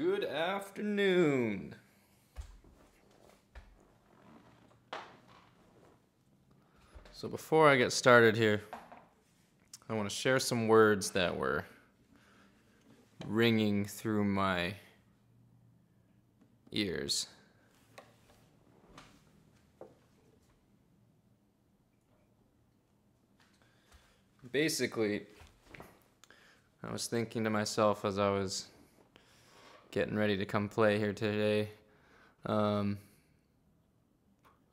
Good afternoon. So, before I get started here, I want to share some words that were ringing through my ears. Basically, I was thinking to myself as I was getting ready to come play here today. Um,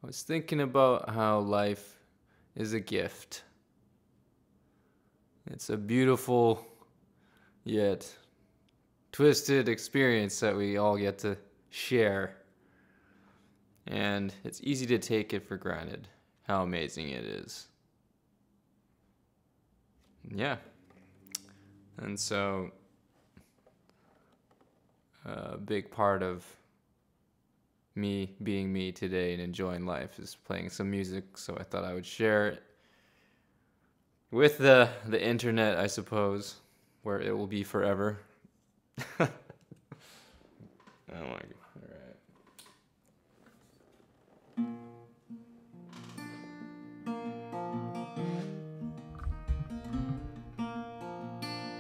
I was thinking about how life is a gift. It's a beautiful yet twisted experience that we all get to share. And it's easy to take it for granted how amazing it is. Yeah. And so, a big part of me being me today and enjoying life is playing some music. So I thought I would share it with the the internet, I suppose, where it will be forever. oh my god! All right.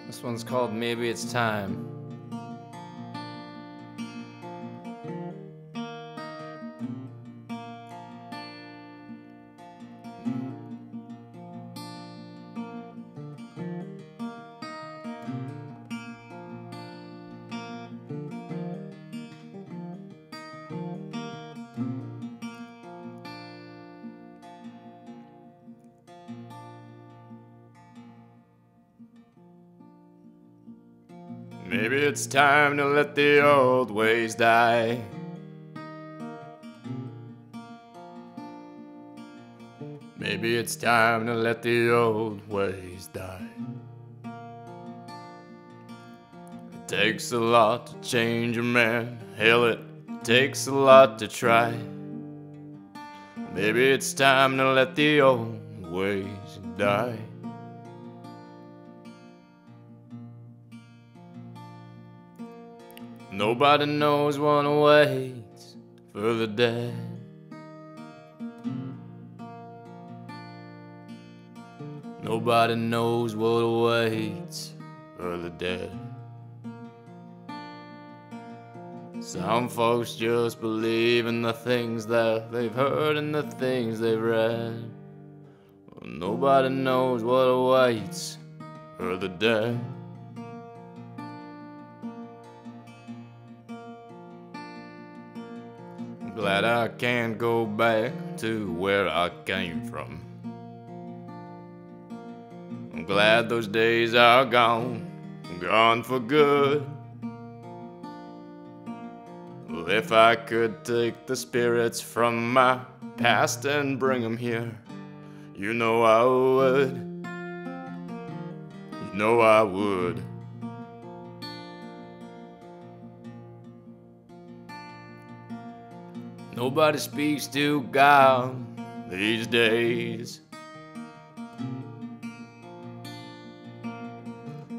This one's called Maybe It's Time. It's time to let the old ways die. Maybe it's time to let the old ways die. It takes a lot to change a man, hell, it takes a lot to try. Maybe it's time to let the old ways die. Nobody knows what awaits for the dead. Nobody knows what awaits for the dead. Some folks just believe in the things that they've heard and the things they've read. Nobody knows what awaits for the dead. Glad I can't go back to where I came from. I'm glad those days are gone, gone for good. Well, if I could take the spirits from my past and bring them here, you know I would. You know I would. Nobody speaks to God these days.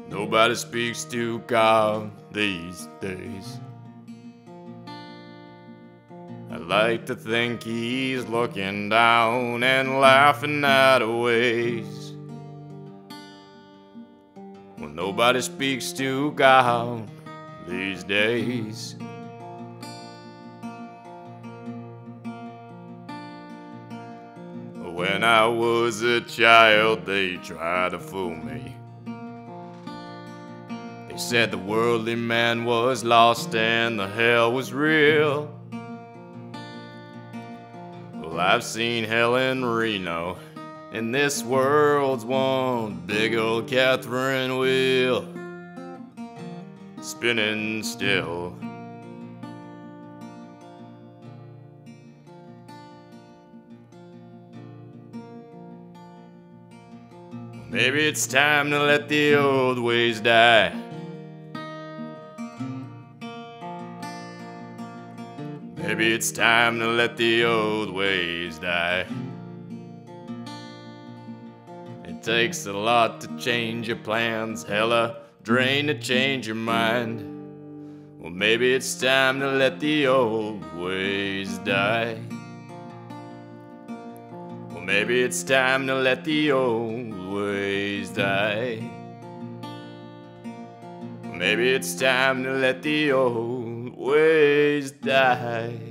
Nobody speaks to God these days. I like to think he's looking down and laughing at our ways. Well, nobody speaks to God these days. When I was a child, they tried to fool me. They said the worldly man was lost and the hell was real. Well, I've seen hell in Reno, and this world's one big old Catherine wheel, spinning still. Maybe it's time to let the old ways die. Maybe it's time to let the old ways die. It takes a lot to change your plans, hella drain to change your mind. Well, maybe it's time to let the old ways die. Maybe it's time to let the old ways die. Maybe it's time to let the old ways die.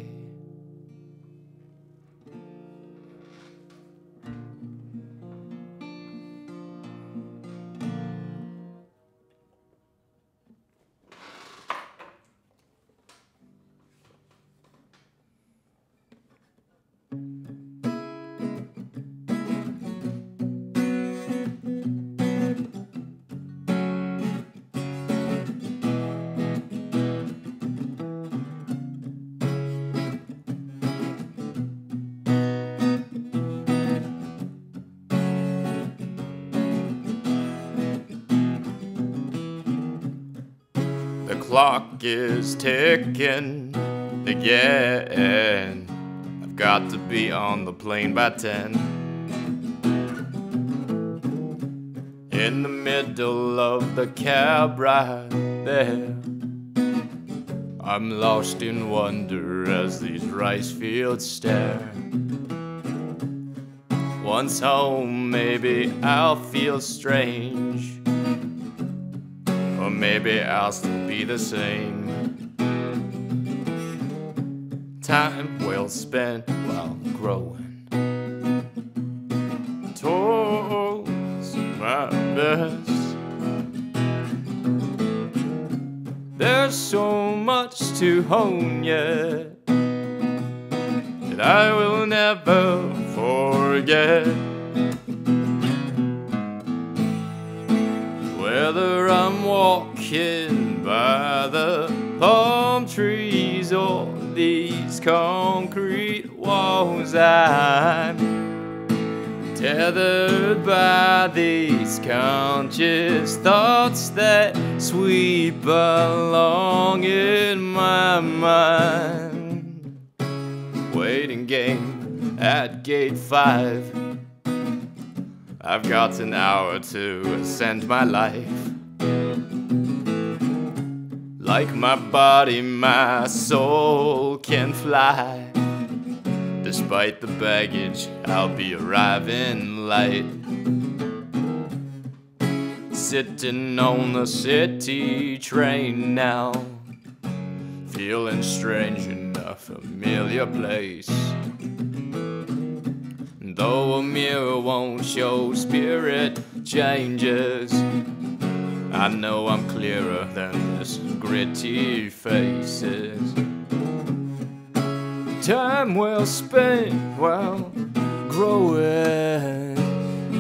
Is ticking again. I've got to be on the plane by 10. In the middle of the cab ride there. I'm lost in wonder as these rice fields stare. Once home, maybe I'll feel strange. Or maybe I'll still be the same. Time well spent while growing towards my best. There's so much to hone yet that I will never forget. Whether I'm walking by the palm trees or these concrete walls, I'm tethered by these conscious thoughts that sweep along in my mind. Waiting game at gate five. I've got an hour to ascend my life. Like my body, my soul can fly. Despite the baggage, I'll be arriving light. Sitting on the city train now. Feeling strange in a familiar place. Though a mirror won't show spirit changes, I know I'm clearer than this gritty faces. Time well spent while growing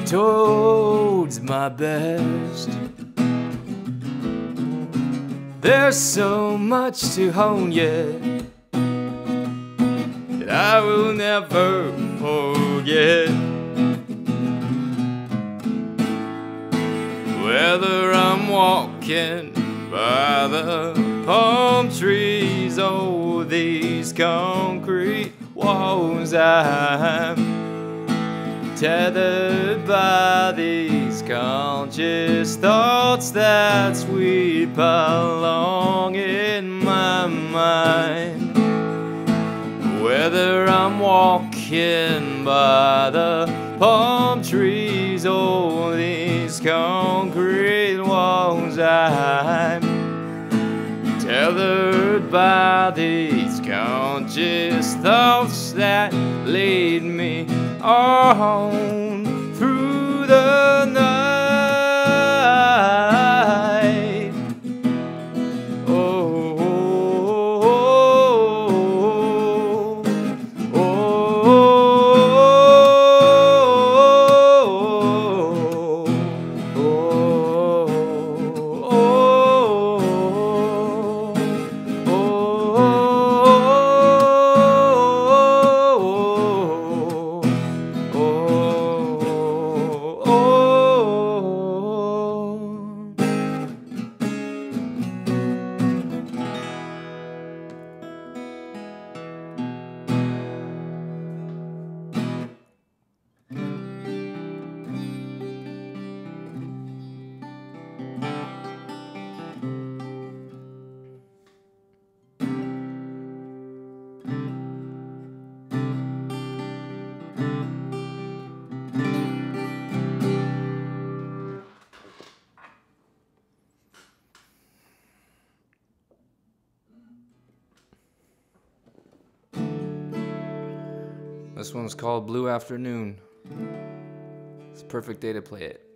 towards my best. There's so much to hone yet that I will never forget. Whether I'm walking by the palm trees or these concrete walls, I'm tethered by these conscious thoughts that sweep along in my mind. Whether I'm walking by the palm trees or these concrete walls, I'm tethered by these conscious thoughts that lead me on through the night. Called Blue Afternoon. It's a perfect day to play it.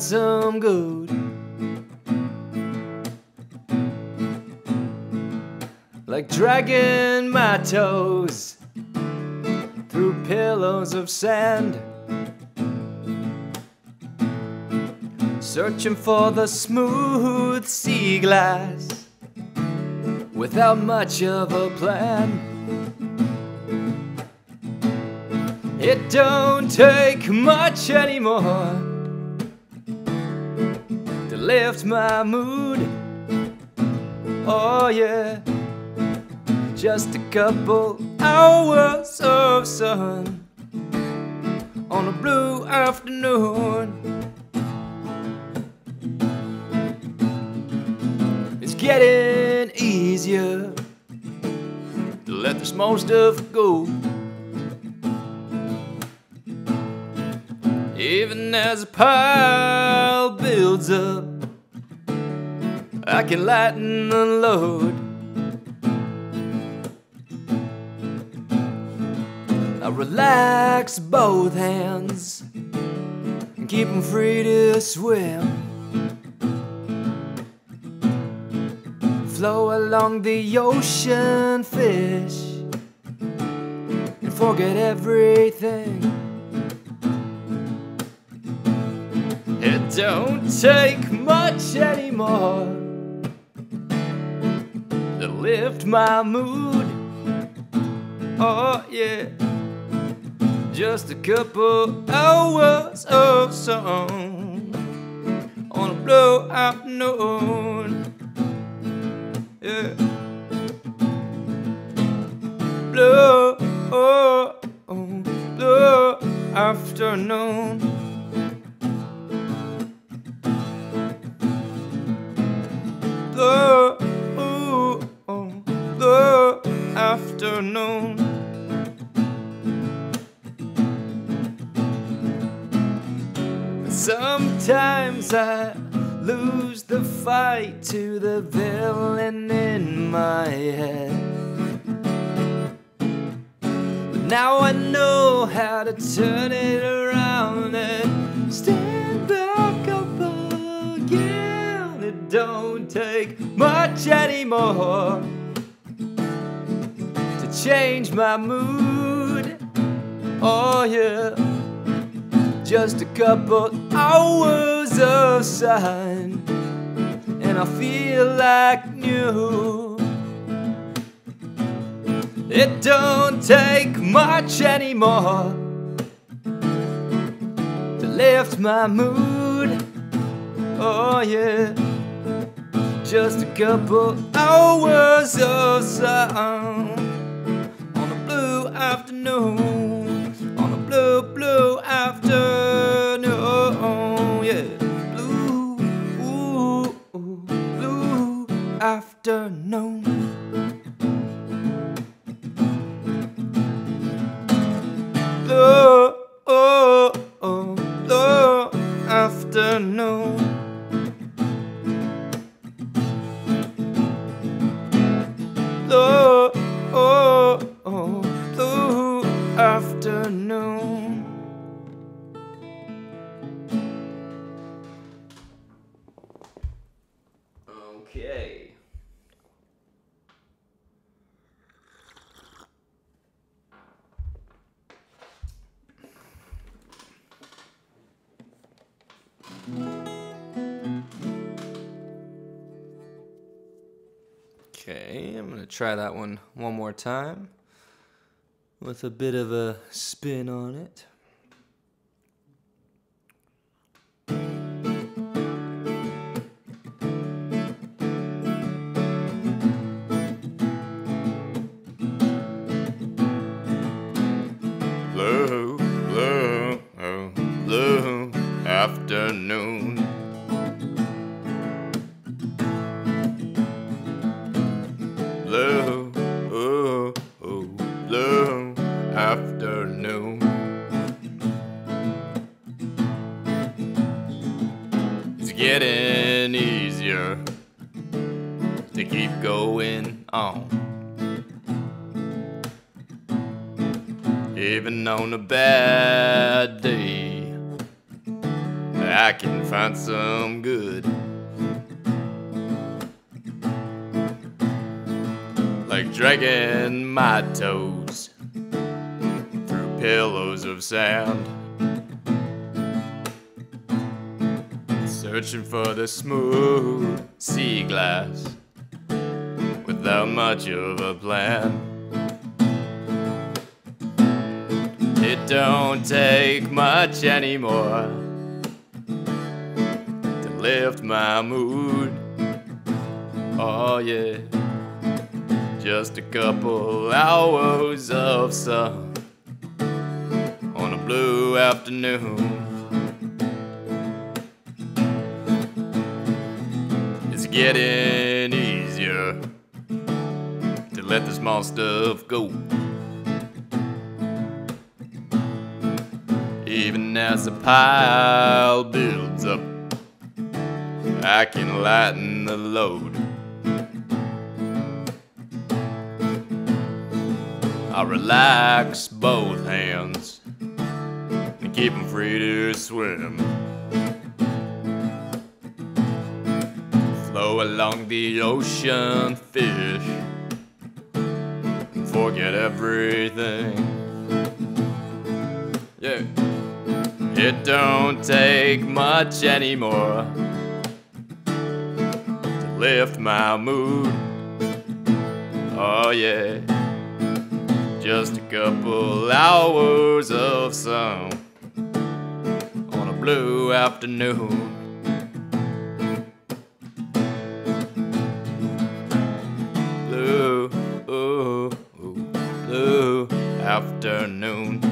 Some good. Like dragging my toes through pillows of sand. Searching for the smooth sea glass without much of a plan. It don't take much anymore lift my mood. Oh, yeah, just a couple hours of sun on a blue afternoon. It's getting easier to let the small stuff go. Even as a pile builds up, I can lighten the load. I relax both hands and keep them free to swim. Flow along the ocean, fish, and forget everything. It don't take much anymore lift my mood. Oh, yeah. Just a couple hours of sun on a blue oh, afternoon. Yeah. Blue, oh, blue afternoon. the afternoon. Sometimes I lose the fight to the villain in my head. But now I know how to turn it around and stand back up again. It don't take much anymore change my mood. Oh, yeah. Just a couple hours of sun, and I feel like new. It don't take much anymore to lift my mood. Oh, yeah. Just a couple hours of sun afternoon. On a blue, blue afternoon. Yeah. Blue, ooh, ooh, blue afternoon. Blue, oh, oh, blue afternoon. try that one one more time with a bit of a spin on it. For the smooth sea glass without much of a plan. It don't take much anymore to lift my mood. Oh, yeah. Just a couple hours of sun on a blue afternoon. Getting easier to let the small stuff go. Even as the pile builds up, I can lighten the load. I relax both hands and keep them free to swim. Flow along the ocean, fish, forget everything. Yeah. It don't take much anymore to lift my mood. Oh, yeah. Just a couple hours of sun on a blue afternoon. Afternoon.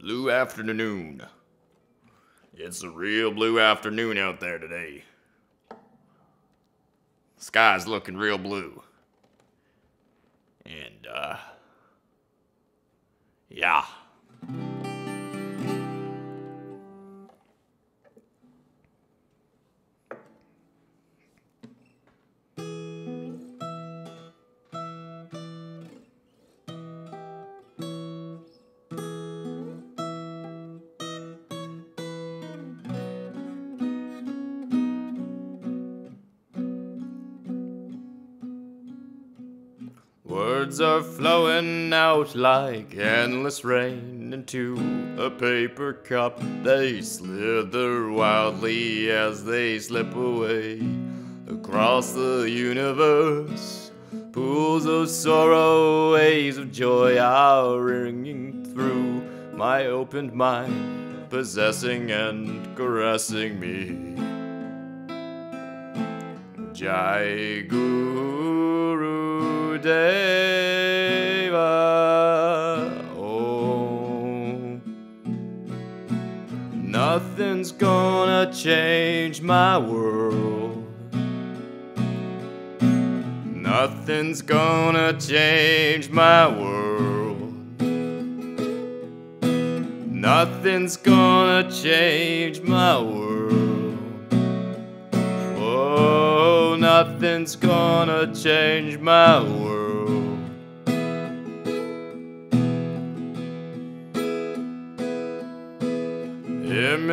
Blue afternoon. It's a real blue afternoon out there today. Sky's looking real blue. And, uh, yeah. Words are flowing out like endless rain into a paper cup. They slither wildly as they slip away across the universe. Pools of sorrow, waves of joy are ringing through my opened mind, possessing and caressing me. Jai Guru Deva. Nothing's gonna change my world. Nothing's gonna change my world. Nothing's gonna change my world. Oh, nothing's gonna change my world.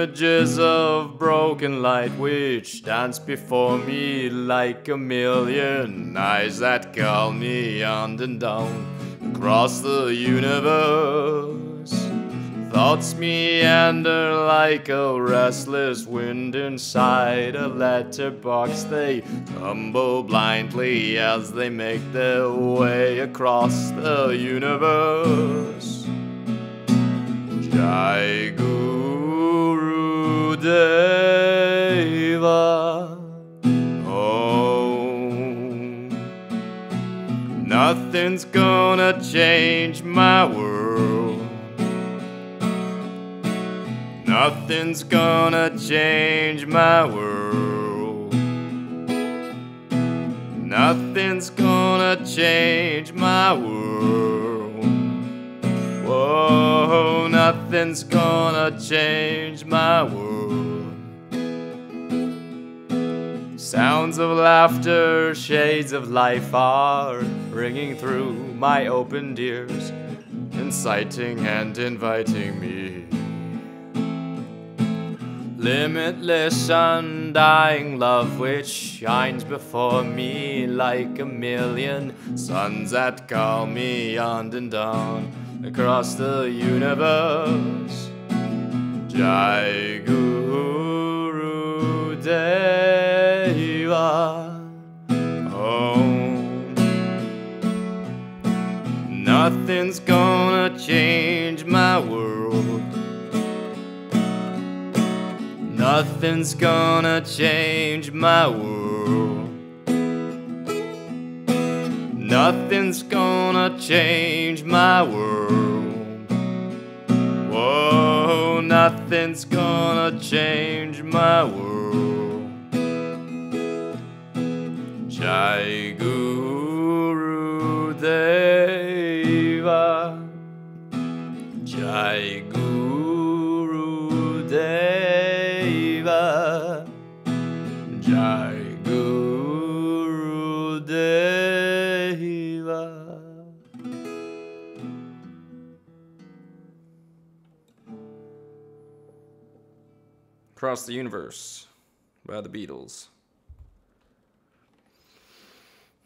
Images of broken light which dance before me like a million eyes that call me on and down across the universe. Thoughts meander like a restless wind inside a letterbox. They tumble blindly as they make their way across the universe. Jai Guru Deva. Oh, nothing's gonna change my world. Nothing's gonna change my world. Nothing's gonna change my world. Whoa, nothing's gonna change my world. Sounds of laughter, shades of life are ringing through my opened ears, inciting and inviting me. Limitless, undying love which shines before me like a million suns that call me on and on across the universe. Jai Guru Deva. Nothing's gonna change my world. Nothing's gonna change my world. Nothing's gonna change my world. Whoa, nothing's gonna change my world. Jai Guru Deva. Jai Across the Universe by the Beatles.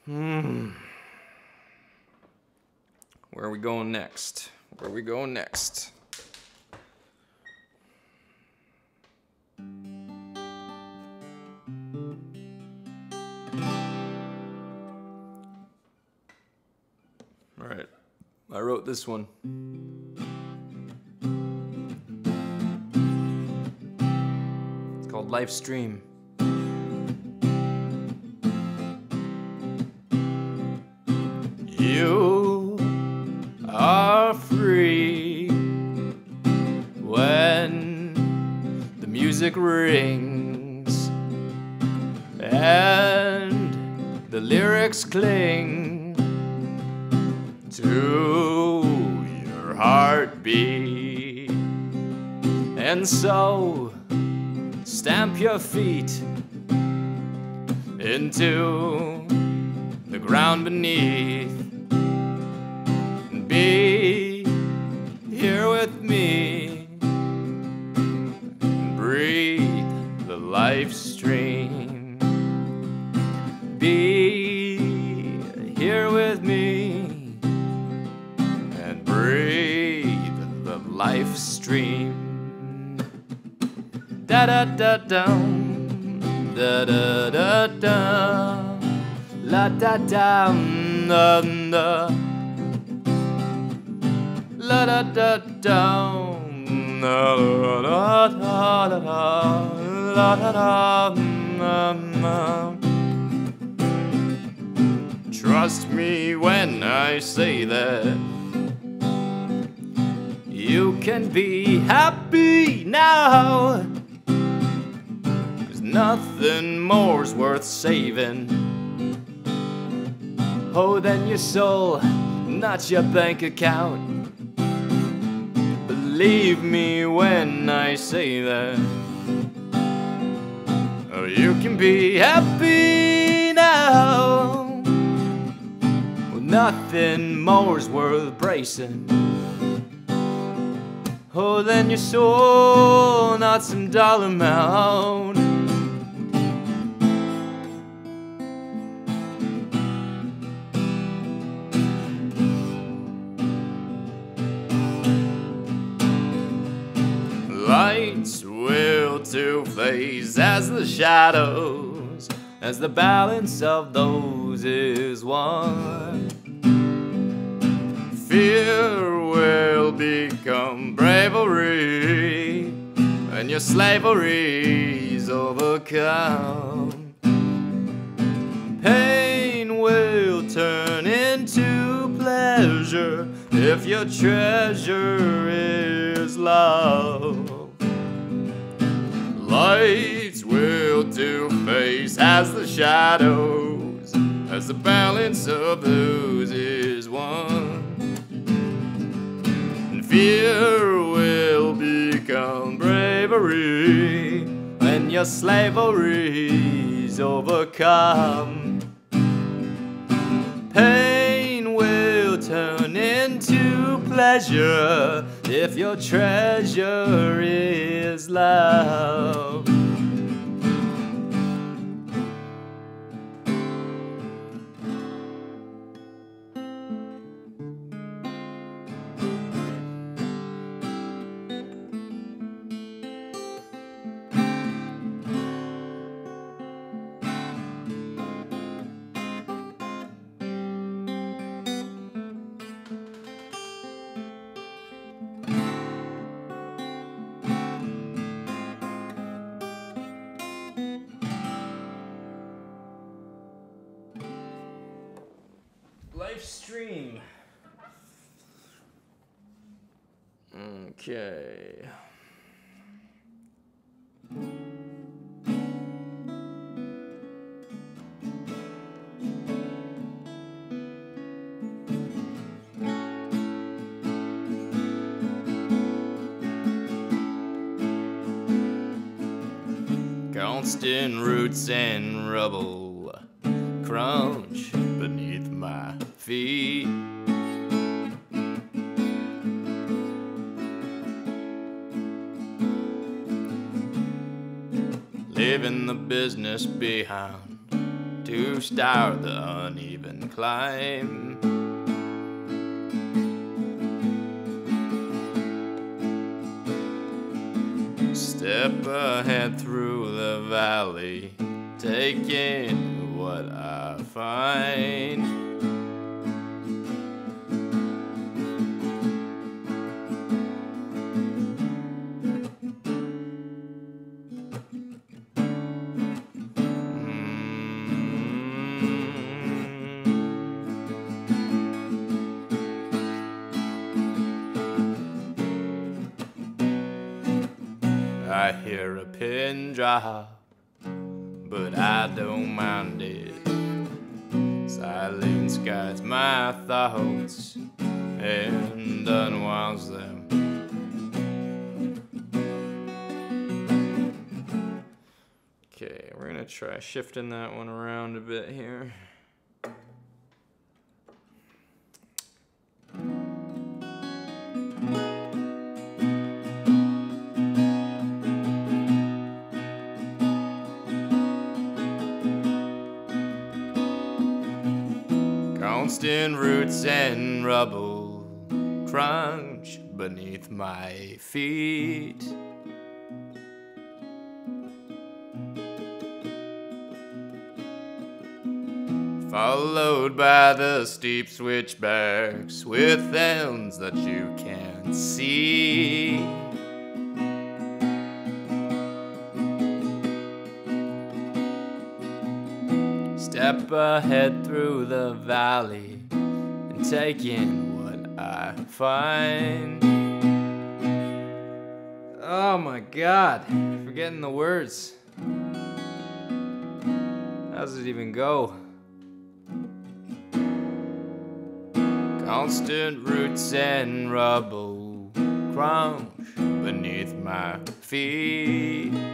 Hmm. Where are we going next? Where are we going next? All right. I wrote this one. Called Stream. You are free when the music rings and the lyrics cling to your heartbeat. And so stamp your feet into the ground beneath. Da da da da da da la da dum, da da, la da da dum, la da da da da, la da da da. Trust me when I say that you can be happy now. Nothing more's worth saving. Oh, than your soul, not your bank account. believe me when I say that. Oh, you can be happy now. Nothing more's worth bracing. Oh, than your soul, not some dollar amount. Phase as the shadows, as the balance of those is one. Fear will become bravery, and your slavery's overcome. Pain will turn into pleasure if your treasure is love. Lights will to face as the shadows, as the balance of those is one. And fear will become bravery when your slavery's overcome. Pain will turn into pleasure if your treasure is love. Constant roots and rubble crunch beneath my feet. Leaving the business behind to start the uneven climb. Step ahead through the valley, taking what I find. Drop, but I don't mind it. Silence guides my thoughts and unwinds them. Okay, we're gonna try shifting that one around a bit here. And rubble crunch beneath my feet. Followed by the steep switchbacks with ends that you can't see. Step ahead through the valley take in what I find. Oh my god, forgetting the words. How does it even go? Constant roots and rubble crunch beneath my feet.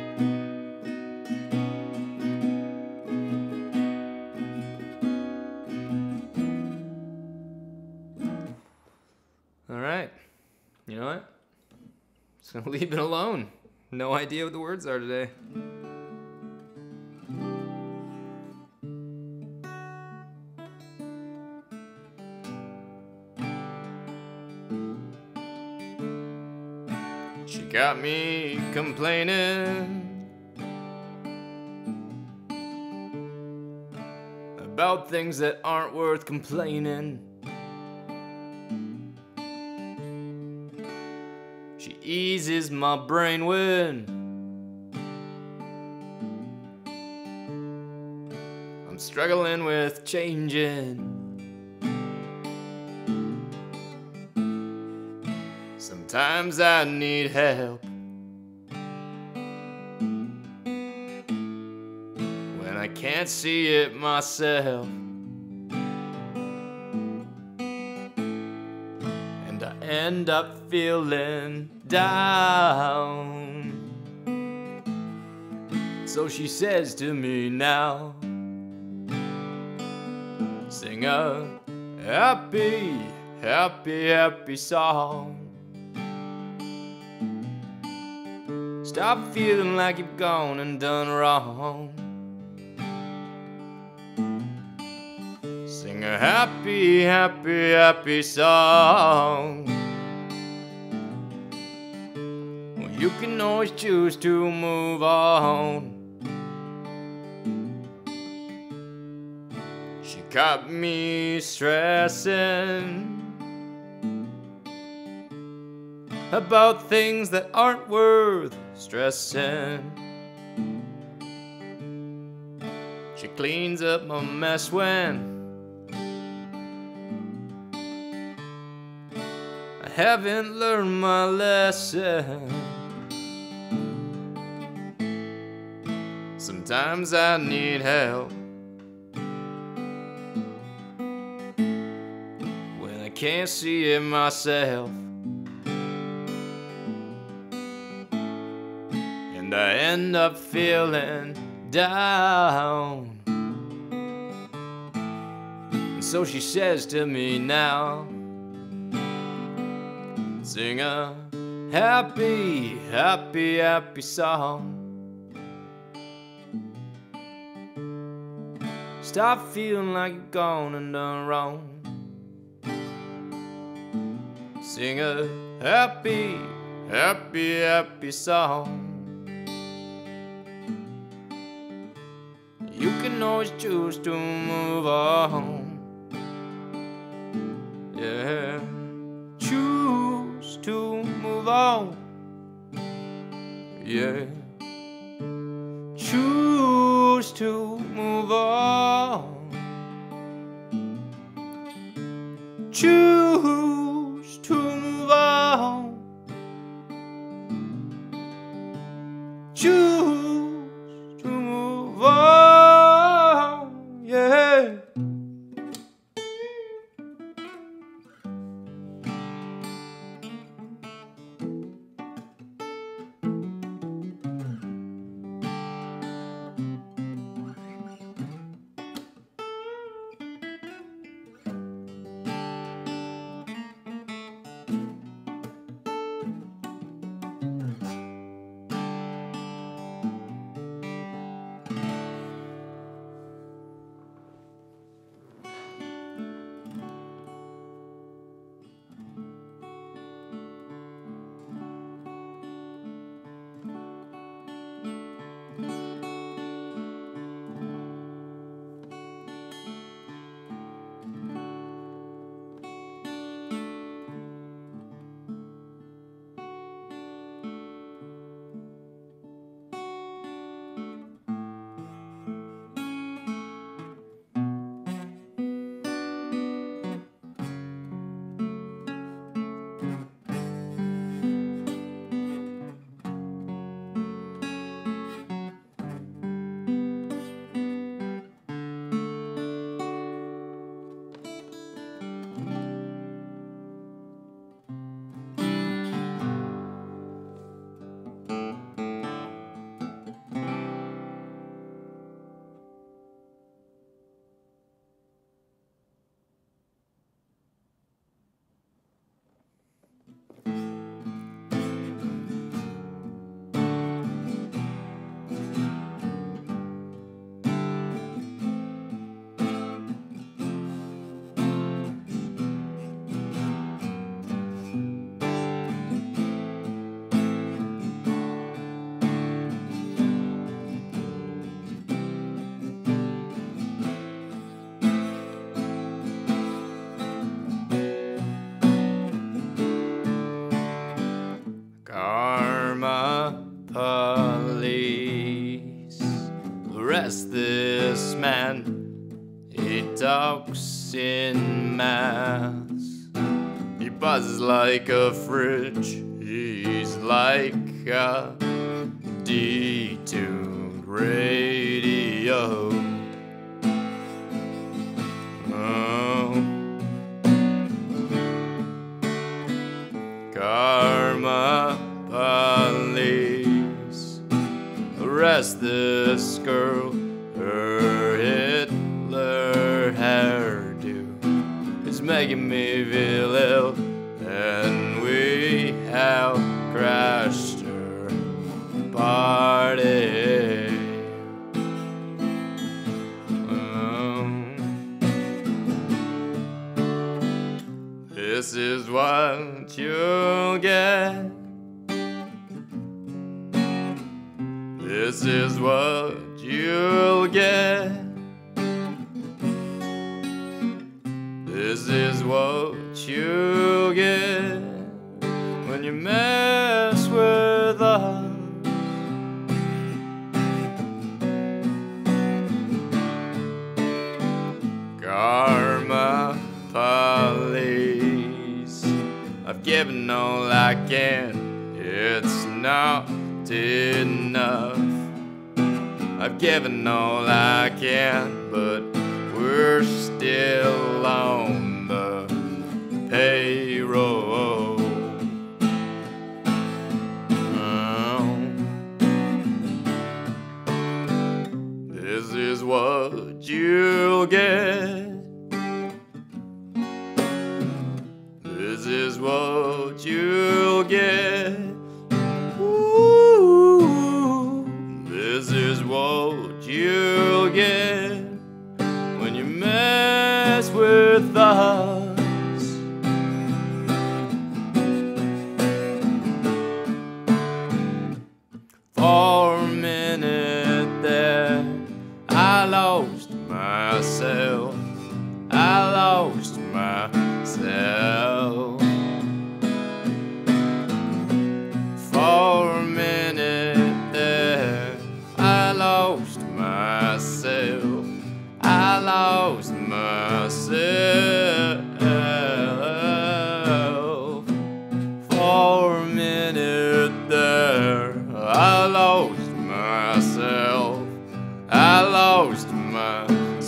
Just gonna leave it alone. No idea what the words are today. She got me complaining about things that aren't worth complaining. Eases my brain when I'm struggling with changing. Sometimes I need help. When I can't see it myself. End up feeling down. So she says to me now, sing a happy, happy, happy song. Stop feeling like you've gone and done wrong. Sing a happy, happy, happy song. You can always choose to move on. She got me stressing about things that aren't worth stressing. She cleans up my mess when I haven't learned my lesson. Sometimes I need help. When I can't see it myself. And I end up feeling down. And so she says to me now, sing a happy, happy, happy song. Stop feeling like you're gone and done wrong. Sing a happy, happy, happy song. You can always choose to move on. Yeah, choose to move on. Yeah, choose to move on. Choose to move on. Choose I's like a fridge, he's like a detuned radio. Oh. Karma police, arrest this girl.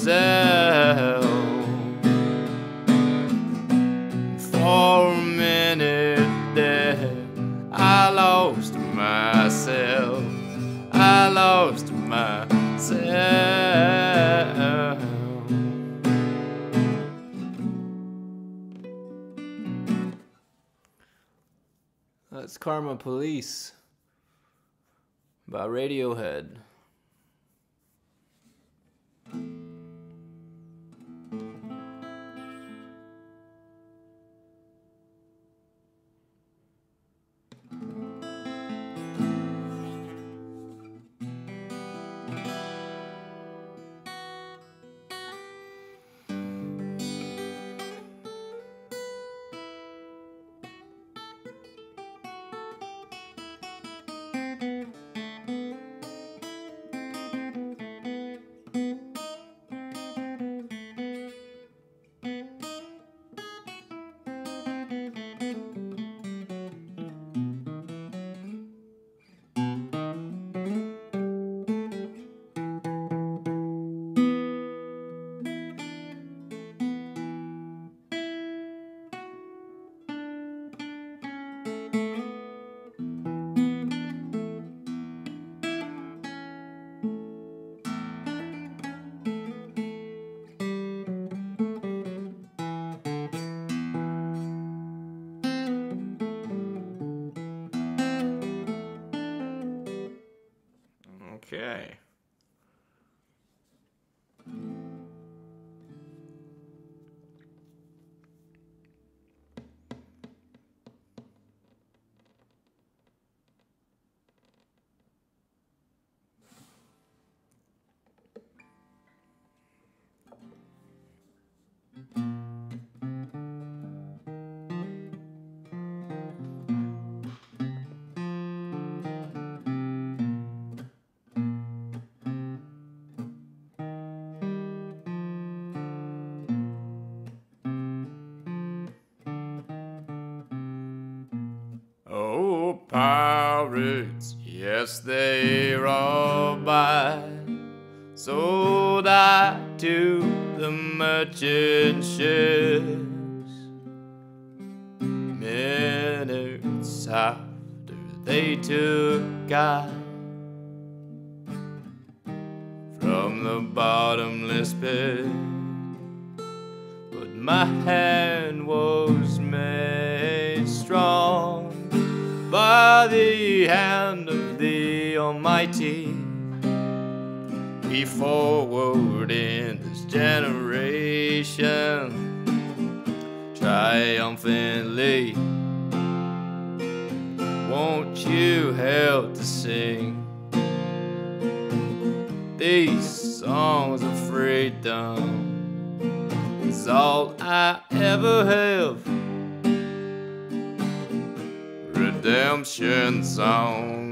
mademoiselle. For a minute there, I lost myself. I lost myself. That's Karma Police by Radiohead. By, sold I to the merchant ships. Minutes after they took I from the bottomless pit, but my hand was made strong by the hand of the Almighty. We forward in this generation triumphantly. Won't you help to sing these songs of freedom? Is all I ever have redemption songs.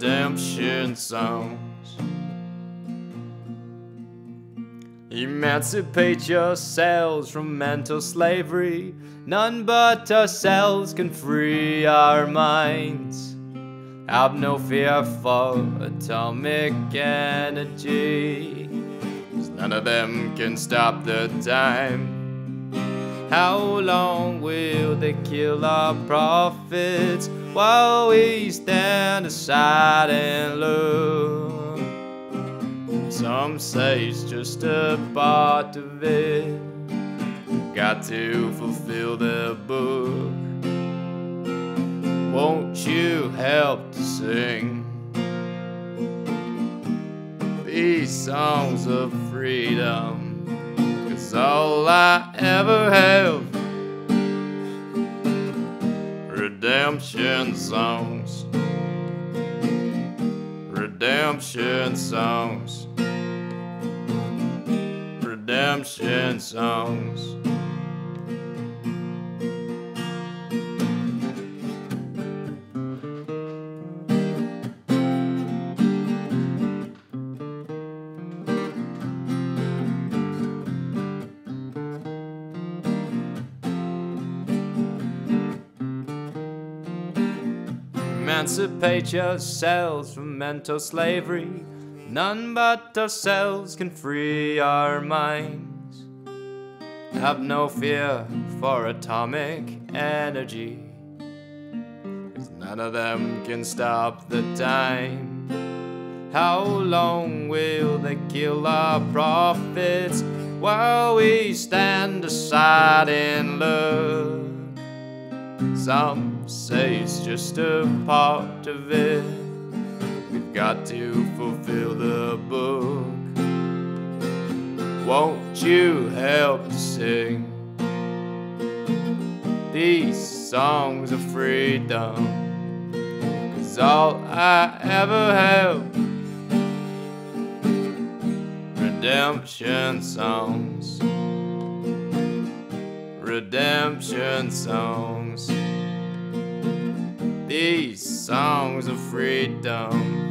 Redemption songs. Emancipate yourselves from mental slavery. None but ourselves can free our minds. Have no fear for atomic energy. 'cause none of them can stop the time. How long will they kill our prophets while we stand aside and look? Some say it's just a part of it. Got to fulfill the book. Won't you help to sing these songs of freedom? Cause all I ever have redemption songs. Redemption songs. Redemption songs. Emancipate yourselves from mental slavery. None but ourselves can free our minds. Have no fear for atomic energy. 'cause none of them can stop the time. How long will they kill our prophets while we stand aside and look? Some say it's just a part of it. We've got to fulfill the book. Won't you help to sing these songs of freedom? Cause all I ever have redemption songs redemption songs. These songs of freedom.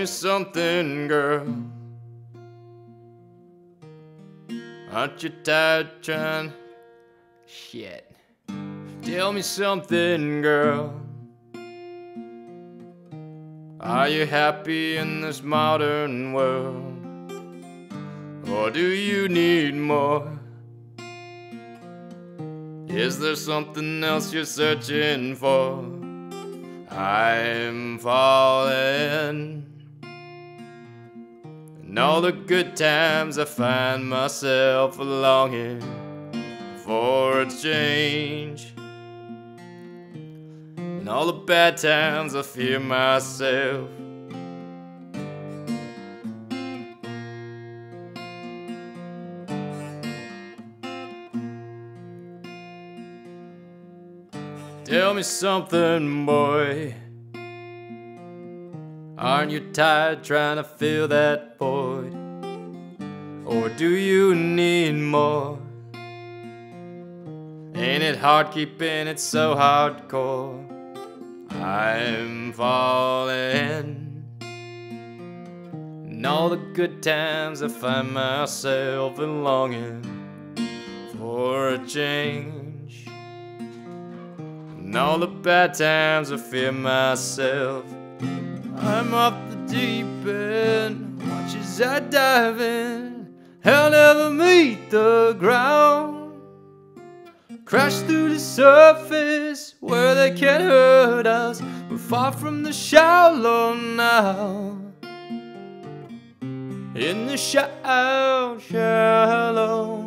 Me something, girl. Aren't you tired trying? Shit. Tell me something, girl. Are you happy in this modern world? Or do you need more? Is there something else you're searching for? I'm falling. In all the good times I find myself longing for a change. In all the bad times I fear myself. Tell me something, boy. Aren't you tired trying to fill that void? Or do you need more? Ain't it hard keeping it so hardcore? I'm falling. In all the good times, I find myself in longing for a change. In all the bad times, I fear myself. I'm off the deep end, watch as I dive in. I'll never meet the ground. Crash through the surface where they can't hurt us. We're far from the shallow now. In the shallow, shallow.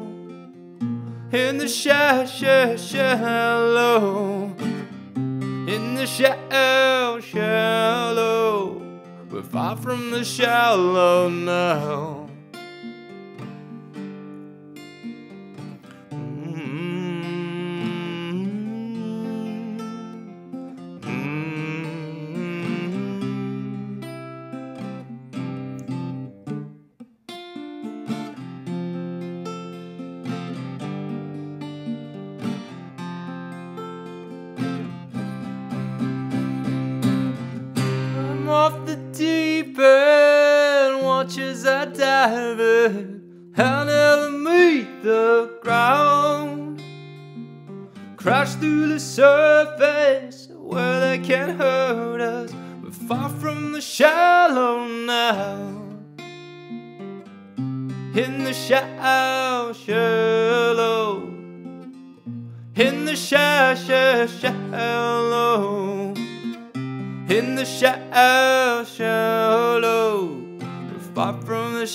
In the shallow, shallow. In the shallow, shallow. We're far from the shallow now.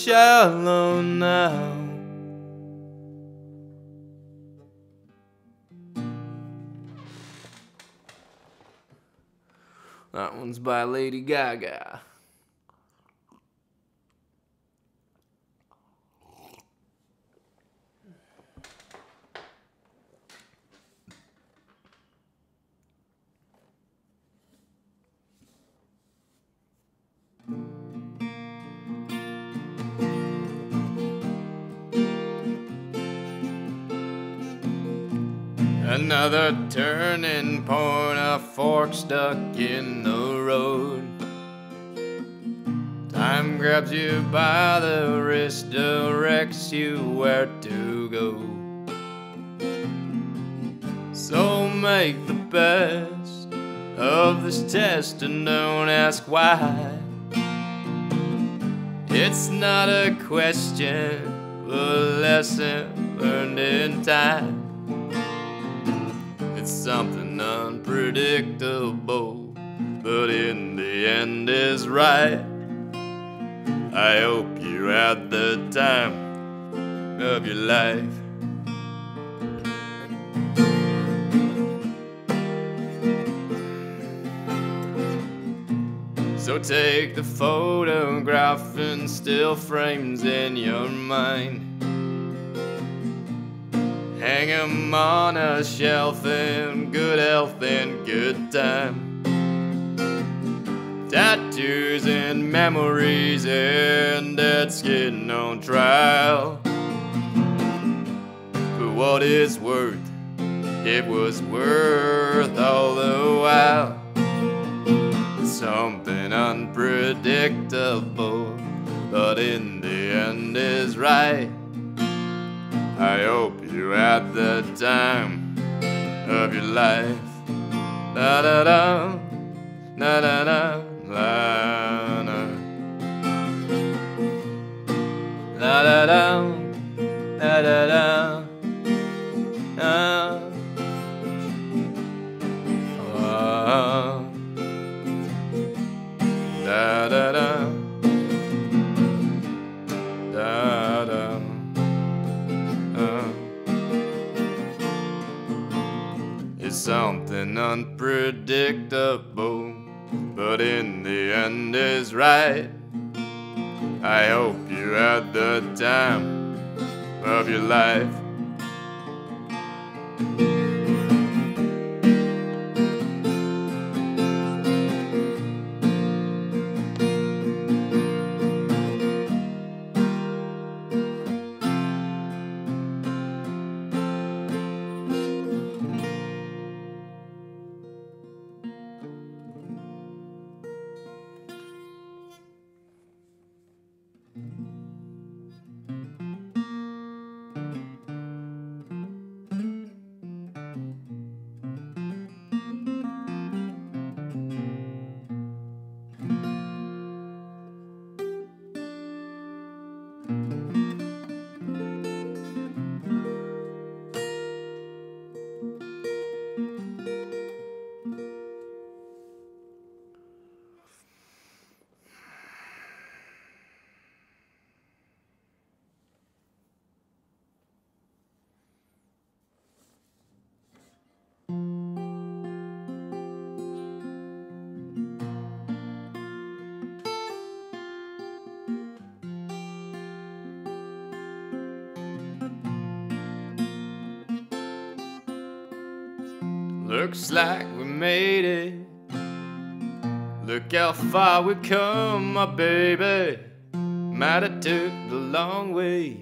Shallow now. That one's by Lady Gaga. Another turning point, a fork stuck in the road. Time grabs you by the wrist, directs you where to go. So make the best of this test and don't ask why. It's not a question, but a lesson learned in time. It's something unpredictable, but in the end is right. I hope you had the time of your life. So take the photograph and still frames in your mind. Hang 'em on a shelf in good health and good time. Tattoos and memories and dead skin on trial. For what it's worth, it was worth all the while. Something unpredictable, but in the end is right. I hope you had the time of your life. Da da da, da da la da. La da, da da da, da. It's something unpredictable, but in the end is right. I hope you had the time of your life. Like we made it. Look how far we come, my baby. Might have took the long way.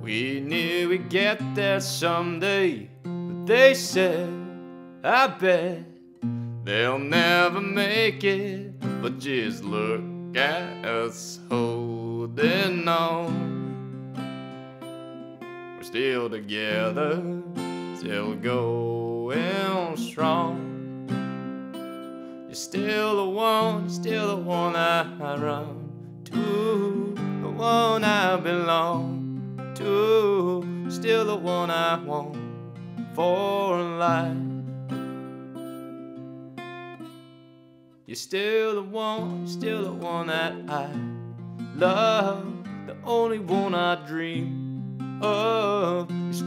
We knew we'd get there someday, but they said, I bet they'll never make it. But just look at us holding on. We're still together, still going strong. You're still the one, you're still the one I run to, the one I belong to, still the one I want for life. You're still the one, still the one that I love, the only one I dream of.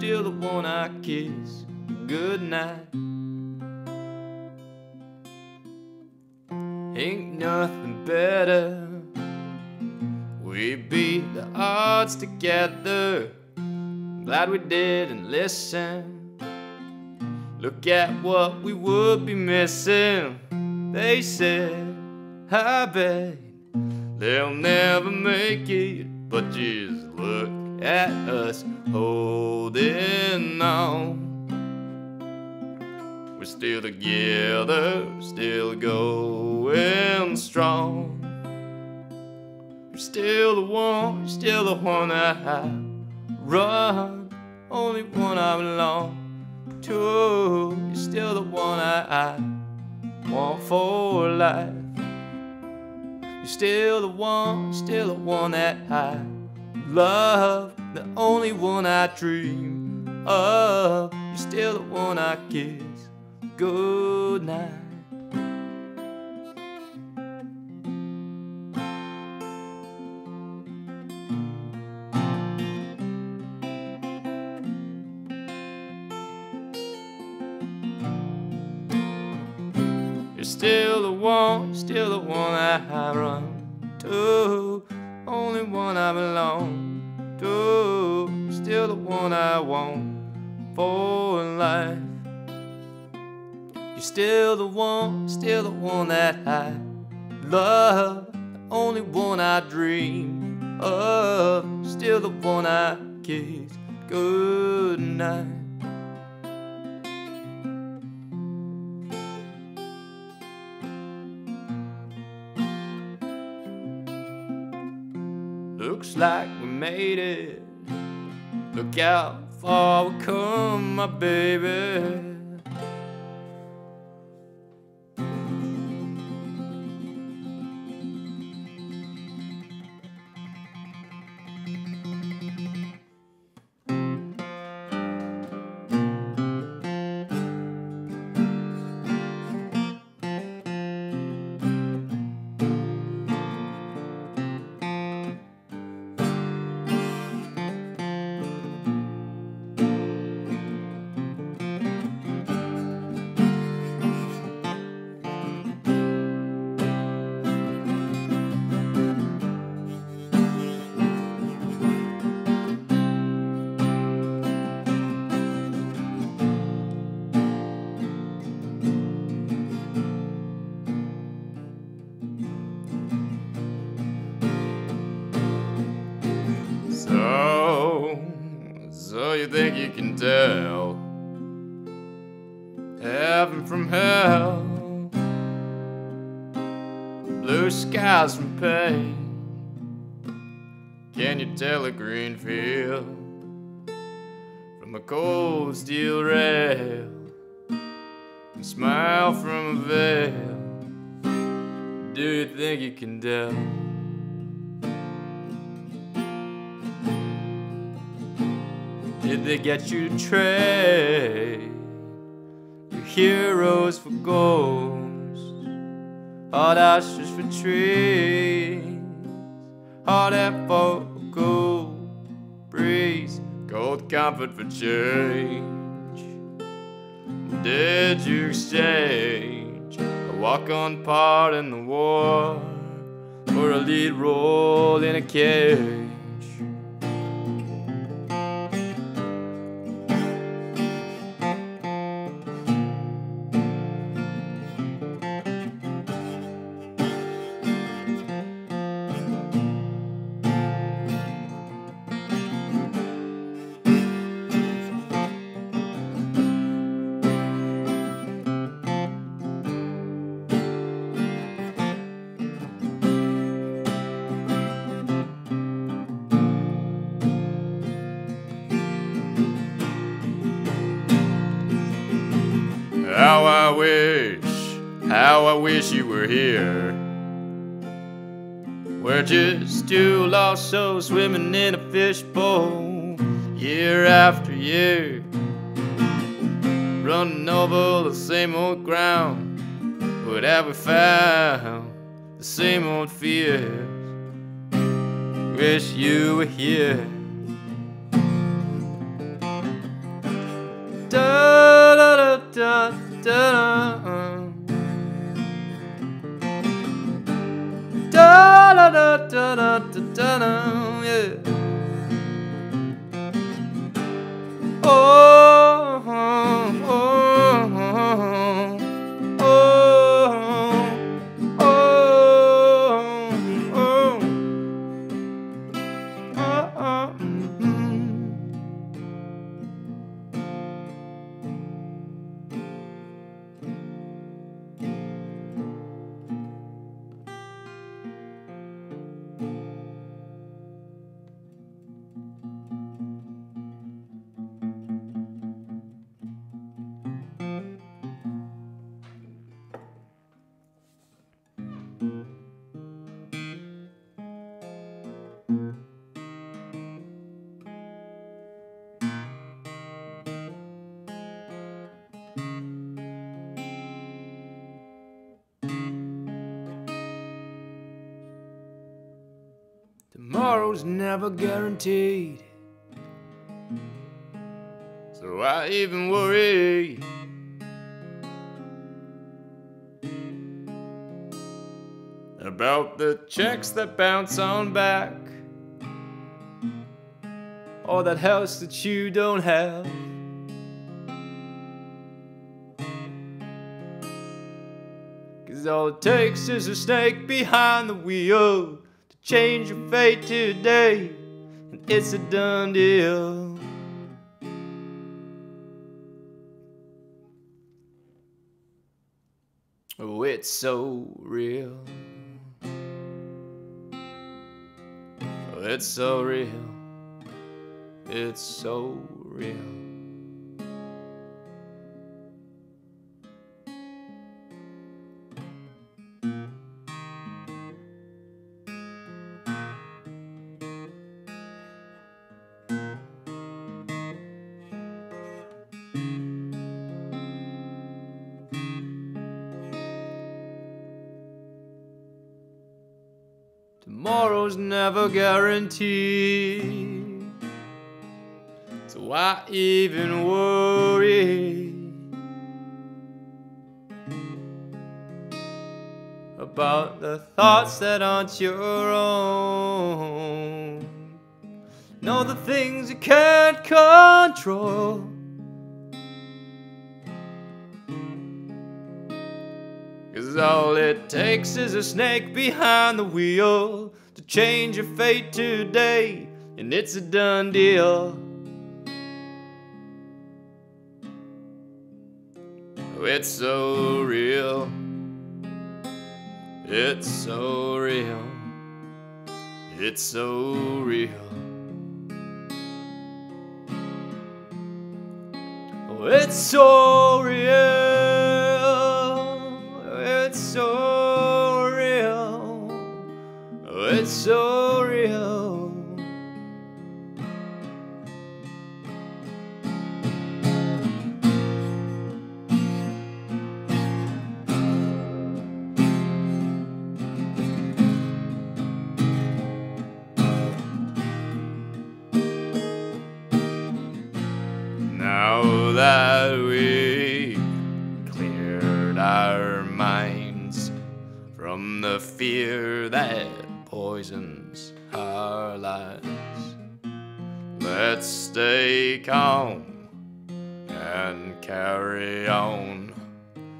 Still the one I kiss. Good night. Ain't nothing better. We beat the odds together. Glad we didn't listen. Look at what we would be missing. They said, I bet they'll never make it. But just look at us holding on. We're still together, still going strong. You're still the one, you're still the one I run, only one I belong to. You're still the one I, I want for life. You're still the one, still the one that I love, the only one I dream of. You're still the one I kiss. Good night. You're still the one, still the one I run to, only one I belong to, still the one I want for life. You're still the one, still the one that I love, the only one I dream of, still the one I kiss. Good night. Looks like made it. Look far we come, my baby. You trade your heroes for ghosts, hot ashes for trees, hot air for cool breeze, cold comfort for change? Did you exchange a walk-on part in the war for a lead role in a cage? Here. We're just two lost souls swimming in a fishbowl year after year. Running over the same old ground. What have we found? The same old fears. Wish you were here. Da da da da da. Da da da da da. Yeah. Oh, never guaranteed. So I even worry? About the checks that bounce on back. Or that house that you don't have. Cause all it takes is a snake behind the wheel change your fate today. And it's a done deal. Oh, it's so real. Oh, it's so real. It's so real. Tomorrow's never guaranteed. So why even worry about the thoughts that aren't your own? Know the things you can't control. Cause all it takes is a snake behind the wheel to change your fate today, and it's a done deal. Oh, it's so real. It's so real. It's so real. Oh, it's so real. It's so real. Now that we cleared our minds from the fear that poisons our lives, let's stay calm and carry on,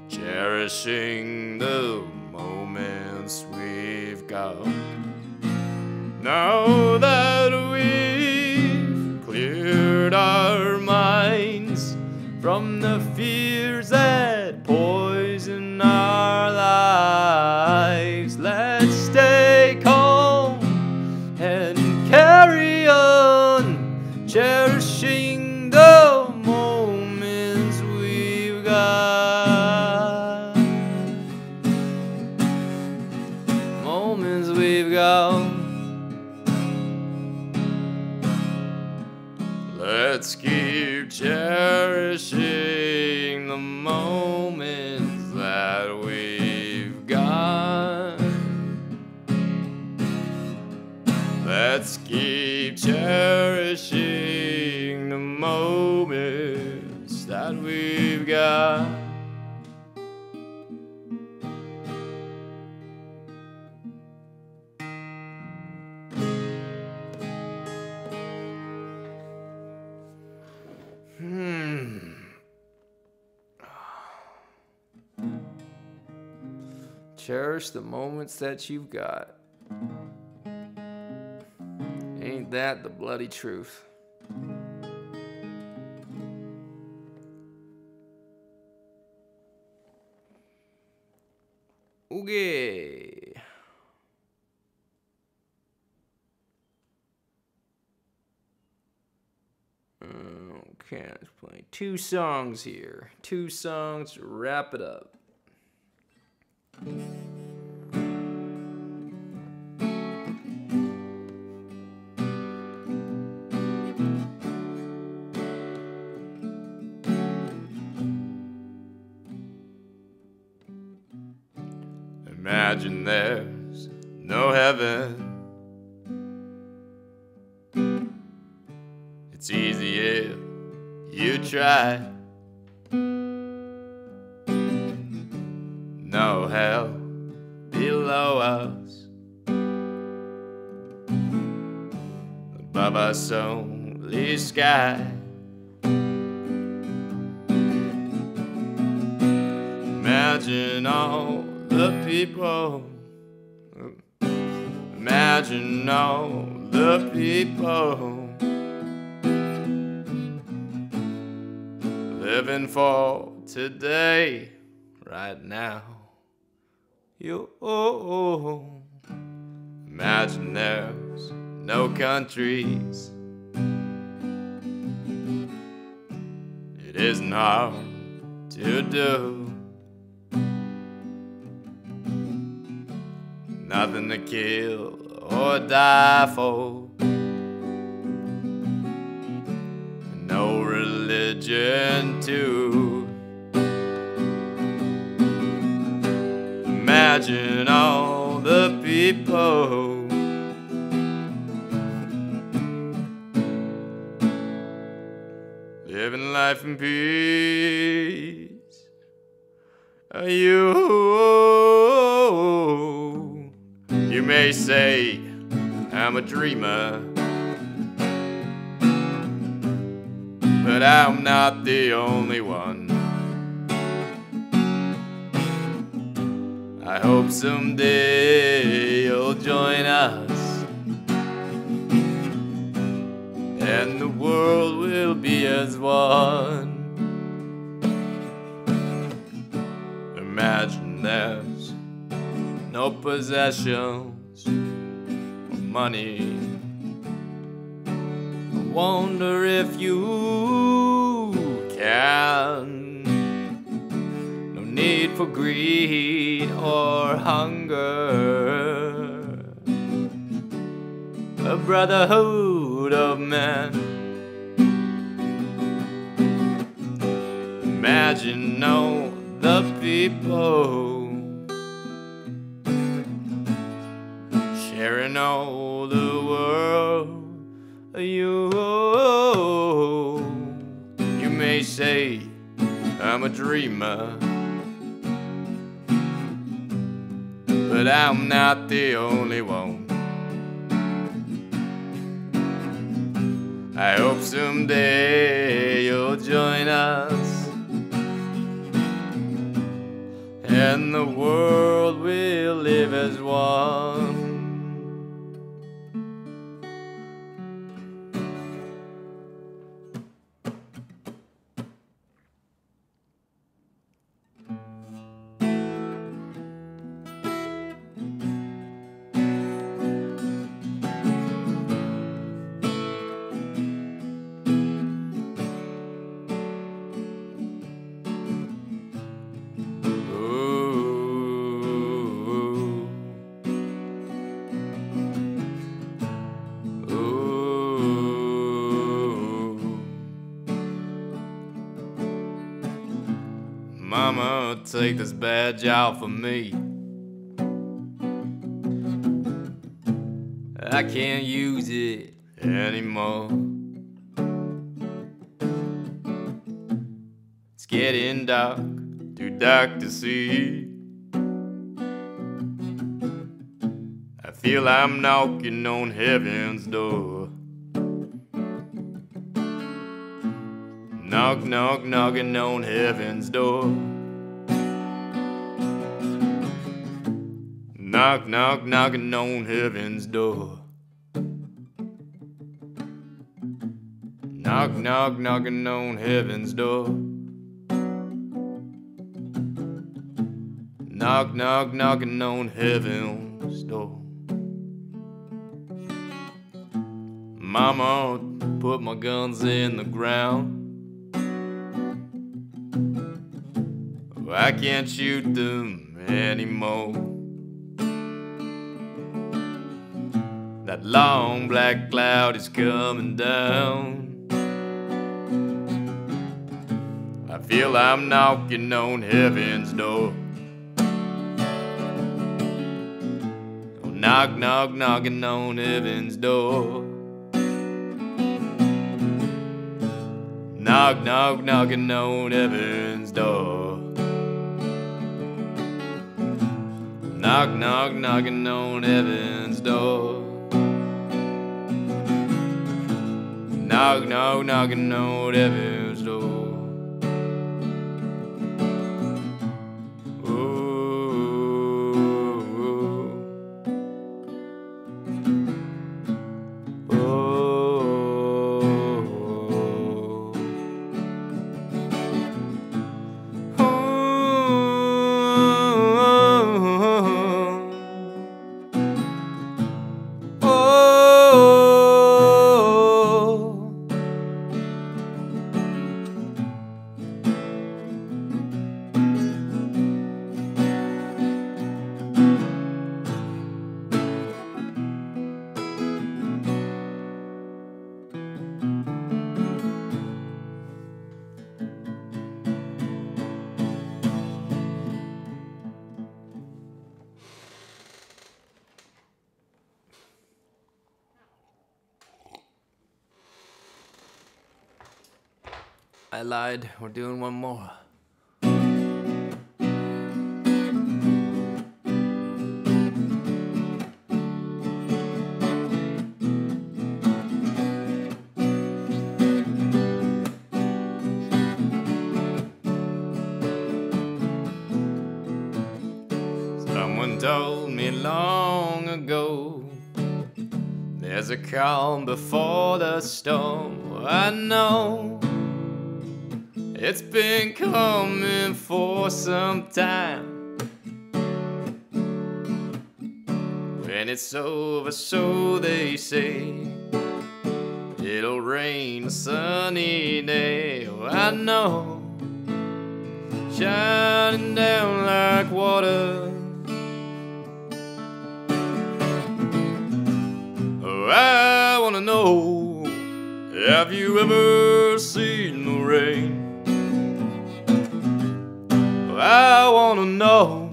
cherishing the moments we've got. Now that we've cleared our minds from the fears that cherishing Cherish the moments that you've got. Ain't that the bloody truth? Okay. Okay, let's play two songs here. Two songs wrap it up. Us only sky. Imagine all the people. Imagine all the people living for today, right now. You imagine there's no countries. It isn't hard to do. Nothing to kill or die for. No religion too. Imagine all the people. Life in peace. You, you may say I'm a dreamer, but I'm not the only one. I hope someday you'll join us, and the world will as one. Imagine there's no possessions or money. I wonder if you can. No need for greed or hunger. A brotherhood of men. Imagine all the people sharing all the world. You, you may say I'm a dreamer, but I'm not the only one. I hope someday you'll join us. And the world will live as one. Take this badge off of me. I can't use it anymore. It's getting dark, too dark to see. I feel I'm knocking on heaven's door. Knock, knock, knocking on heaven's door. Knock, knock, knocking on heaven's door. Knock, knock, knocking on heaven's door. Knock, knock, knocking on heaven's door. Mama put my guns in the ground. I can't shoot them anymore. That long black cloud is coming down. I feel I'm knocking on heaven's door. Oh, knock, knock, knocking on heaven's door. Knock, knock, knocking on heaven's door. Knock, knock, knocking on heaven's door. Knock, knock, knocking on heaven's I lied. We're doing one more. Someone told me long ago there's a calm before the storm. I know it's been coming for some time. When it's over, so they say, it'll rain a sunny day. Oh, I know, shining down like water. Oh, I wanna know, have you ever seen the rain? I wanna know,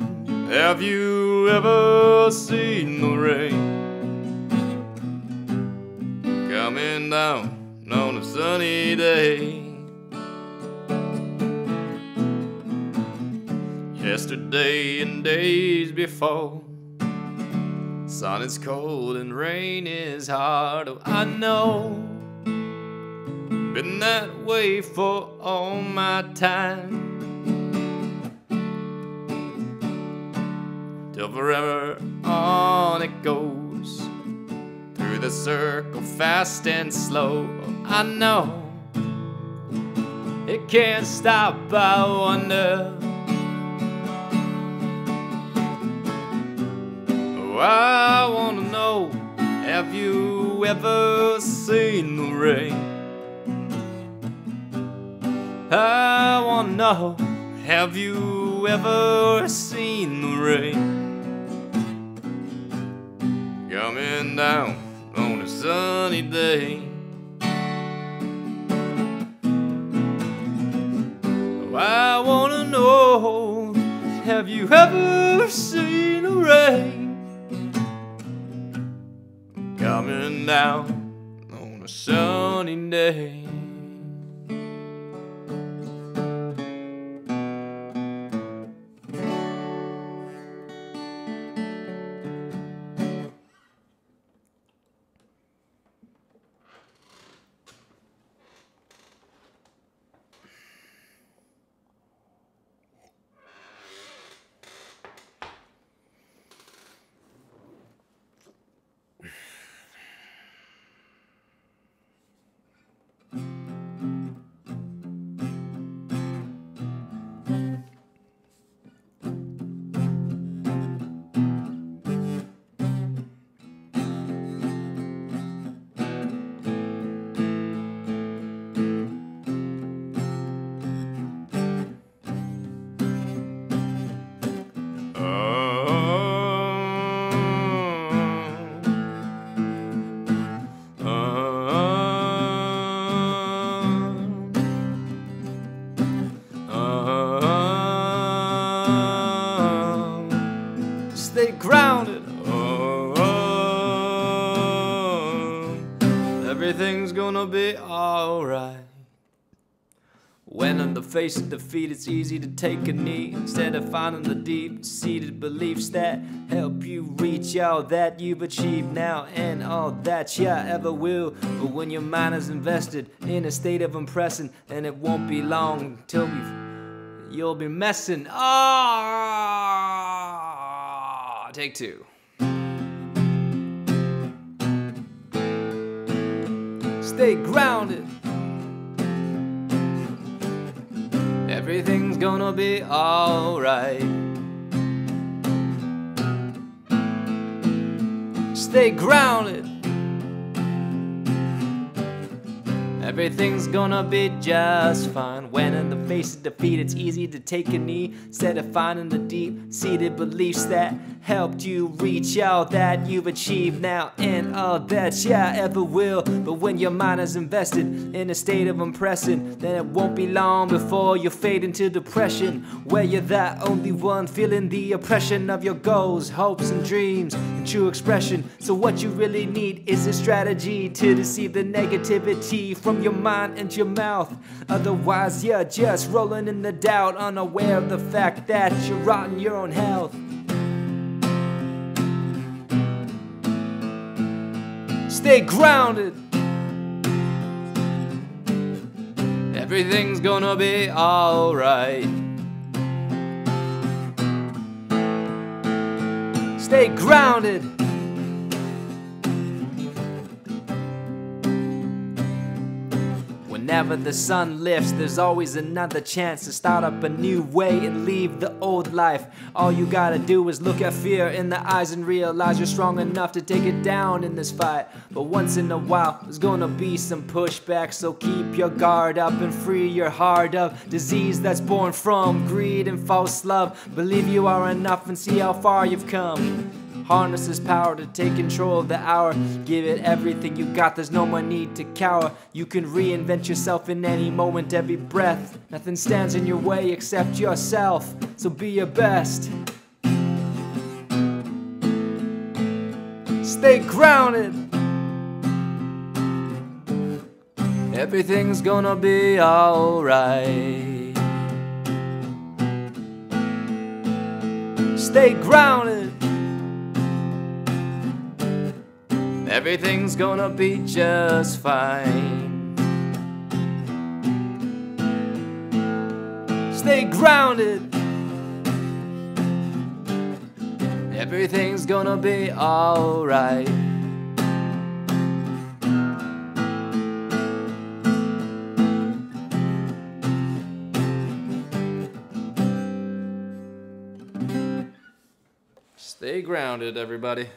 have you ever seen the rain coming down on a sunny day? Yesterday and days before, sun is cold and rain is hard. Oh, I know, been that way for all my time. Till forever on it goes. Through the circle fast and slow i know it can't stop i wonder. Oh, i wanna know have you ever seen the rain? I wanna know have you ever seen the rain down on a sunny day. Oh, I wanna know Have you ever seen the rain coming down on a sunny day? Gonna be alright. When on the face of defeat, it's easy to take a knee instead of finding the deep seated beliefs that help you reach all that you've achieved now and all that you ever will. But when your mind is invested in a state of impressing, then it won't be long till you'll be messing. Ah, take two. Stay grounded. Everything's gonna be alright. Stay grounded. Everything's gonna be just fine. When in the face of defeat, it's easy to take a knee. Instead of finding the deep seated beliefs that helped you reach all that you've achieved now and all that you ever will. But when your mind is invested in a state of impressing, then it won't be long before you fade into depression. Where you're that only one feeling the oppression of your goals, hopes, and dreams in true expression. So, what you really need is a strategy to deceive the negativity from your mind and your mouth. Otherwise, you're just rolling in the doubt, unaware of the fact that you're rotting your own health. Stay grounded. Everything's gonna be alright. Stay grounded. Whenever the sun lifts, there's always another chance to start up a new way and leave the old life. All you gotta do is look at fear in the eyes and realize you're strong enough to take it down in this fight. But once in a while, there's gonna be some pushback, so keep your guard up and free your heart of disease that's born from greed and false love. Believe you are enough and see how far you've come. Harness this power to take control of the hour. Give it everything you got, there's no more need to cower. You can reinvent yourself in any moment, every breath. Nothing stands in your way except yourself, so be your best. Stay grounded. Everything's gonna be alright. Stay grounded. Everything's gonna be just fine. Stay grounded. Everything's gonna be alright. Stay grounded, everybody.